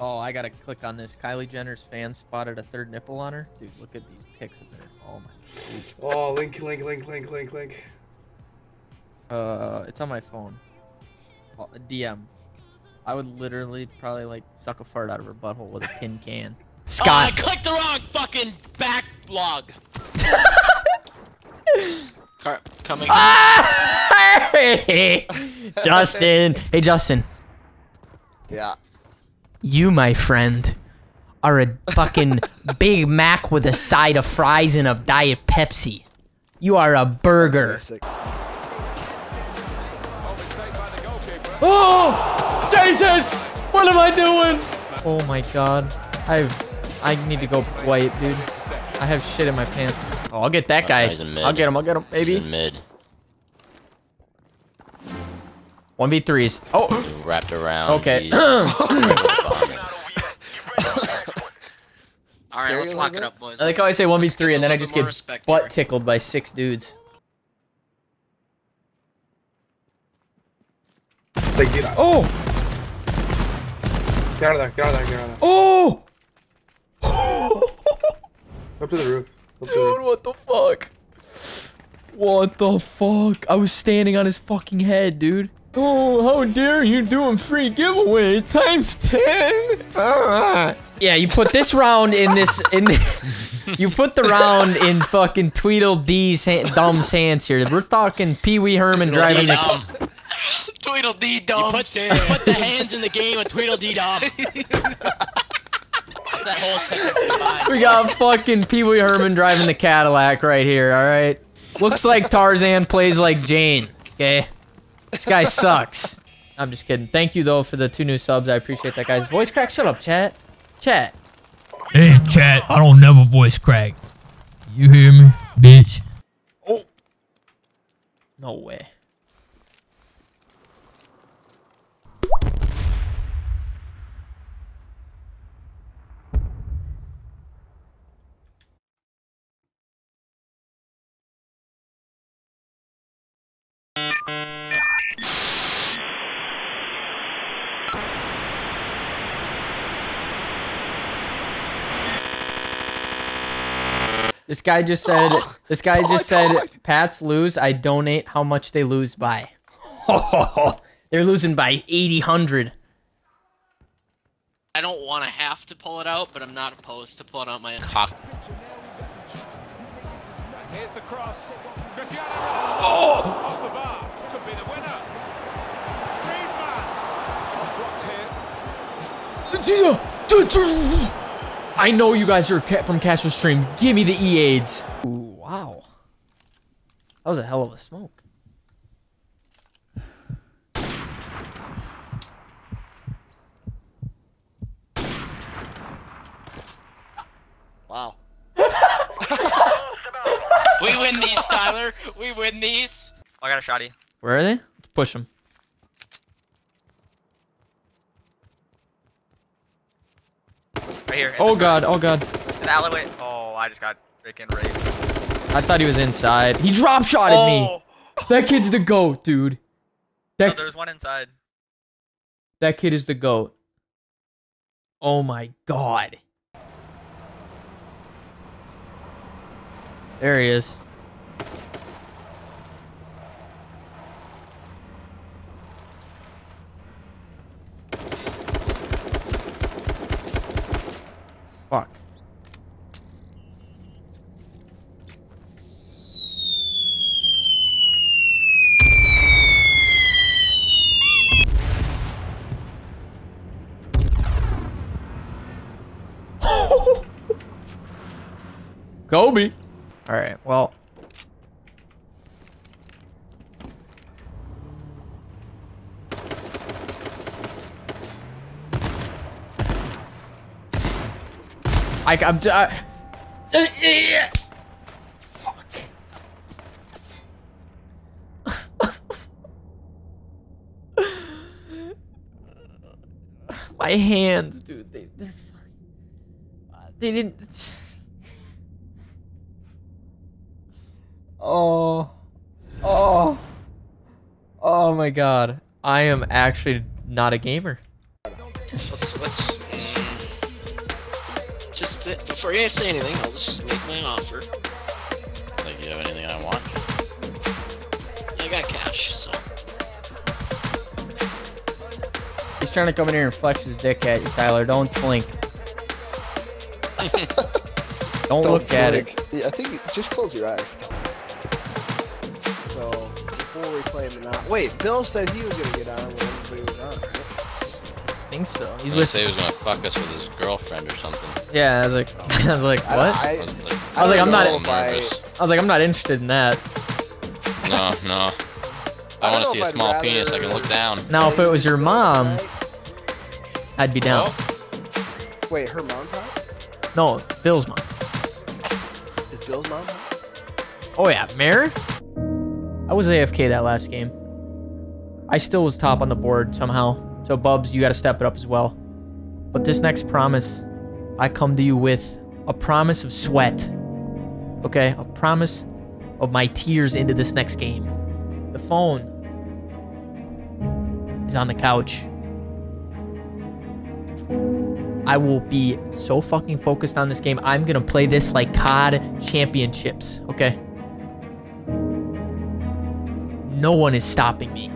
Oh, I gotta click on this. Kylie Jenner's fan spotted a third nipple on her. Dude, look at these pics of her. Oh my. Dude. Oh, link, link, link, link, link, link. Uh, it's on my phone. Oh, a DM. I would literally probably like suck a fart out of her butthole with a tin can. Scott. Oh, I clicked the wrong fucking backlog. Car coming. Ah! Hey! Justin. Hey, Justin. Yeah. You, my friend, are a fucking Big Mac with a side of fries and a Diet Pepsi. You are a burger. Oh, Jesus! What am I doing? Oh my God. I've, I need to go white, dude. I have shit in my pants. Oh, I'll get that guy. he's in mid. I'll get him. I'll get him, He's baby. mid. 1v3s. Oh, He's wrapped around. okay. He's rainbow bombing. All right, let's lock it up, boys. I like how I say 1v3 and then I just get respect butt here. tickled by six dudes. Like, get out, Oh! get out of there, get out of there, get out of there. Oh! Up to the roof. Up to the Dude, roof. what the fuck? What the fuck? I was standing on his fucking head, dude. Oh, how dare you doing free giveaway times 10? Ah. Yeah, you put this round in this, in you put the round in fucking Tweedledee's hand, dumb's hands here. We're talking Pee Wee Herman driving the, Dumb. Tweedledee You dumb put, shit. put the hands in the game of Tweedledee Dum. that whole sentence combined. we got fucking Pee Wee Herman driving the Cadillac right here, alright? Looks like Tarzan plays like Jane, okay? This guy sucks. I'm just kidding. Thank you, though, for the two new subs. I appreciate that, guys. Voice crack, shut up, chat. Chat. Hey, chat, I don't never voice crack. You hear me, bitch? Oh. No way. This guy just said. This guy just said. Pats lose. I donate how much they lose by. They're losing by 80, 100. I don't want to have to pull it out, but I'm not opposed to pulling out my Cock. Here's the cross. Cristiano Ronaldo off the bar. Could be the winner. Griezmann. Shot blocked here. I know you guys are from Castro Stream. Give me the E AIDS. Wow. That was a hell of a smoke. Wow. We win these, Tyler. We win these. Oh, I got a shotty. Where are they? Let's push them. Right here. Oh god, oh god. room. In the alleyway. Oh, I just got freaking raped. I thought he was inside. He drop shotted me. Oh, That kid's the goat, dude. no, there's one inside. that kid is the goat. Oh my god. There he is. Fuck. Kobe. All right. Well. I, I'm. I, Fuck. My hands, dude. They, they're. Uh, They didn't. Oh. Oh. Oh my god. I am actually not a gamer. Before you say anything, I'll just make my offer. Like, you have anything I want? I got cash, so. He's trying to come in here and flex his dick at you, Tyler. Don't blink. Don't, look at it. Yeah, I think just close your eyes. So before we play him now, wait. Bill said he was gonna get on when everybody was on. Right? I think so. He's He's with. say he was gonna fuck us with his girlfriend or something. Yeah, I was like, I was like, what? I, I was like, I was like I'm not- I- I was like, I'm not interested in that. No, no. I I, want to see if a I'd small penis. I can look down. Now, if it was your mom, I'd be down. Oh, Wait, her mom's hot? No, Bill's mom. Is Bill's mom hot? Oh yeah, Mare. I was AFK that last game. I still was top on the board somehow. So Bubs, you got to step it up as well. But this next promise, I come to you with a promise of sweat. Okay, a promise of my tears into this next game. The phone is on the couch. I will be so fucking focused on this game. I'm gonna play this like COD championships, okay? No one is stopping me.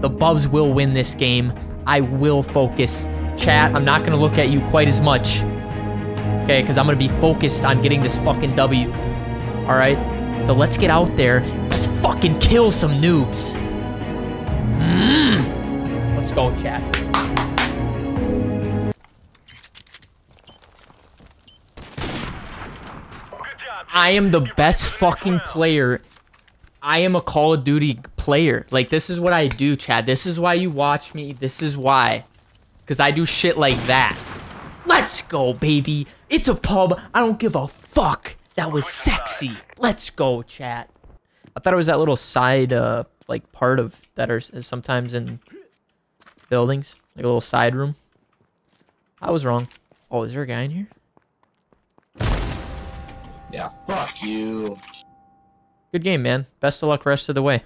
The Bubs will win this game. I will focus. Chat, I'm not gonna look at you quite as much. Okay, because I'm gonna be focused on getting this fucking W. Alright? So let's get out there. Let's fucking kill some noobs. Mm. Let's go, chat. I am the best fucking player. I am a Call of Duty player. Like, this is what I do, Chad. This is why you watch me. This is why. Because I do shit like that. Let's go, baby. It's a pub. I don't give a fuck. That was sexy. Let's go, chat. I thought it was that little side, uh, like, part of that are sometimes in buildings. Like a little side room. I was wrong. Oh, is there a guy in here? Yeah, fuck you. Good game, man. Best of luck rest of the way.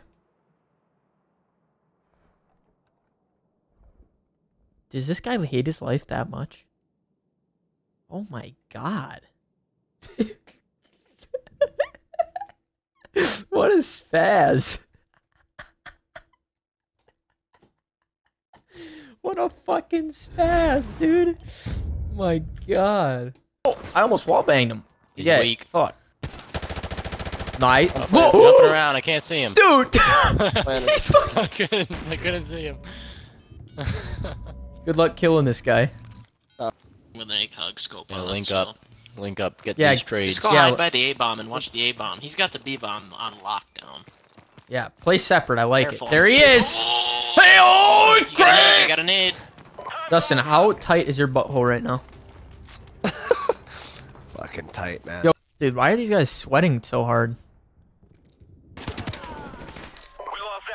Does this guy hate his life that much? Oh my god. what a spaz. what a fucking spaz, dude. My god. Oh, I almost wall banged him. He's yeah, weak. fuck. Nice. Oh, jumping around. I can't see him. Dude! He's fucking I couldn't. I couldn't see him. Good luck killing this guy. Uh, with an ACOG scope Yeah, on link so. up. Link up. Get Yeah, these Just trades. go Yeah, hide by the A bomb and watch the A bomb. He's got the B bomb on lockdown. Yeah, play separate. I like Careful. it. There he is. Oh, Hey, oh, you got a nade, you got a nade. Dustin, how tight is your butthole right now? Fucking tight, man. Yo, dude, why are these guys sweating so hard?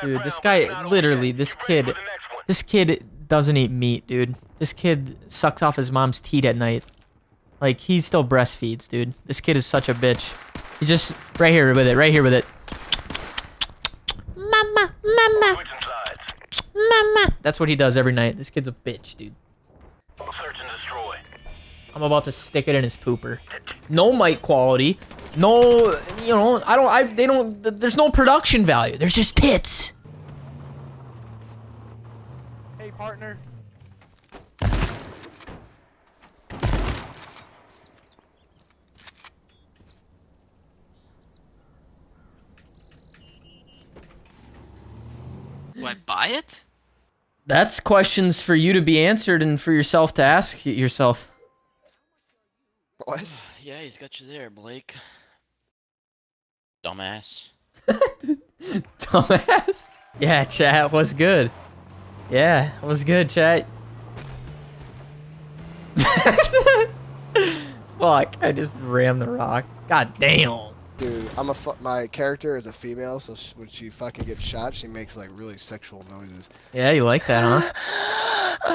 Dude, this guy, literally, this kid, this kid doesn't eat meat, dude. This kid sucks off his mom's teat at night. Like, he still breastfeeds, dude. This kid is such a bitch. He's just right here with it, right here with it. Mama, mama, mama. That's what he does every night. This kid's a bitch, dude. I'm about to stick it in his pooper. No mic quality. No, you know, I don't, I, they don't, there's no production value. There's just tits. Hey, partner. Do I buy it? That's questions for you to be answered and for yourself to ask yourself. What? Yeah, he's got you there, Blake. Dumbass. Dumbass. Yeah, chat was good. Yeah, it was good, chat. Fuck, I just rammed the rock. God damn. Dude, I'm a my character is a female, so sh- when she fucking gets shot, she makes like really sexual noises. Yeah, you like that, huh?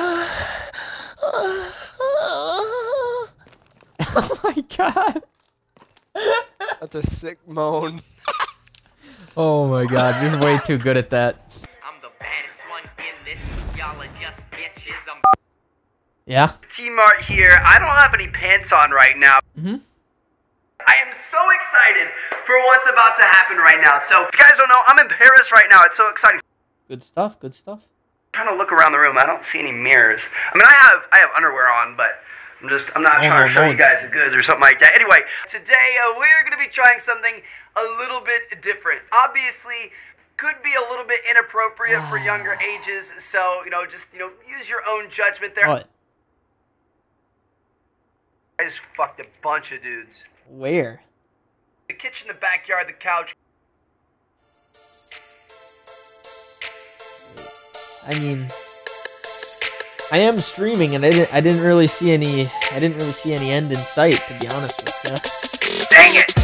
oh my god. That's a sick moan. Oh my god, you're way too good at that. I'm Yeah? T-Mart here. I don't have any pants on right now. Mhm. I am so excited for what's about to happen right now. So, if you guys don't know, I'm in Paris right now. It's so exciting. Good stuff. Good stuff. I'm trying to look around the room. I don't see any mirrors. I mean, I have I have underwear on, but I'm just I'm not Oh, trying to show you guys the goods or something like that. Anyway, today uh, we're gonna be trying something a little bit different. Obviously, could be a little bit inappropriate for younger ages. So you know, just you know, use your own judgment there. What? I just fucked a bunch of dudes. Where? The kitchen, the backyard, the couch. I mean, I am streaming, and I didn't. I didn't really see any. I didn't really see any end in sight, to be honest with you. Dang it!